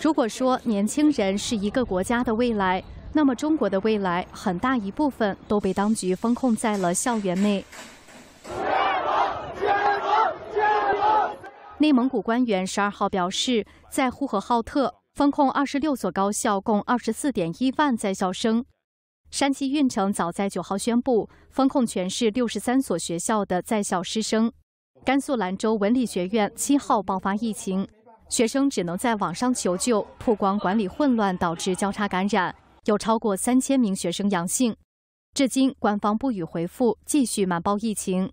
如果说年轻人是一个国家的未来，那么中国的未来很大一部分都被当局封控在了校园内。内蒙古官员十二号表示，在呼和浩特封控二十六所高校，共二十四点一万在校生。山西运城早在九号宣布封控全市六十三所学校的在校师生。甘肃兰州文理学院七号爆发疫情。学生只能在网上求救，曝光管理混乱导致交叉感染，有超过三千名学生阳性。至今官方不予回复，继续瞒报疫情。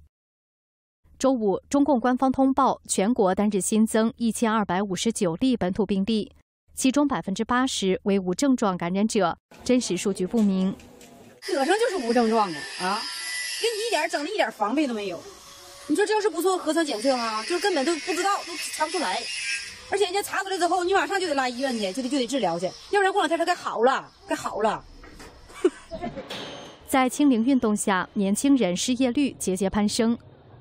周五，中共官方通报全国单日新增一千二百五十九例本土病例，其中百分之八十为无症状感染者，真实数据不明。得上就是无症状啊啊，给你一点整的一点防备都没有。你说这要是不做核酸检测哈，就根本都不知道，都查不出来。而且人家查出来之后，你马上就得拉医院去，就得就得治疗去，要不然过两天他该好了，该好了。在清零运动下，年轻人失业率节节攀升。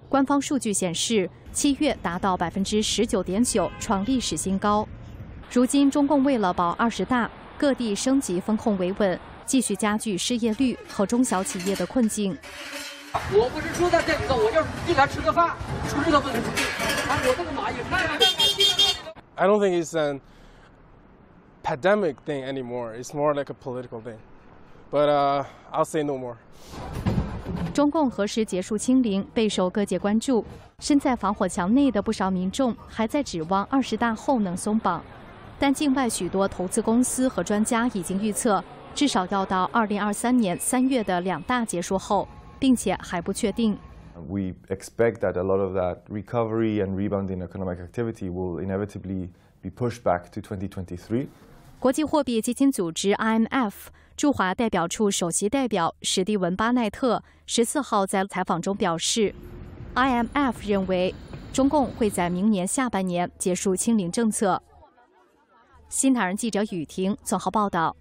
官方数据显示，七月达到百分之十九点九，创历史新高。如今，中共为了保二十大，各地升级风控维稳，继续加剧失业率和中小企业的困境。我不是说在这里头，我就是进来吃个饭，出去都不能出去。看我这个蚂蚁，I don't think it's an pandemic thing anymore. It's more like a political thing. But uh, I'll say no more. 中共何时结束清零备受各界关注。身在防火墙内的不少民众还在指望二十大后能松绑，但境外许多投资公司和专家已经预测，至少要到二零二三年三月的两大结束后，并且还不确定。We expect that a lot of that recovery and rebound in economic activity will inevitably be pushed back to 2023. 国际货币基金组织 IMF 驻华代表处首席代表史蒂文·巴奈特十四号在采访中表示，IMF 认为中共会在明年下半年结束清零政策。新唐人记者雨婷综合报道。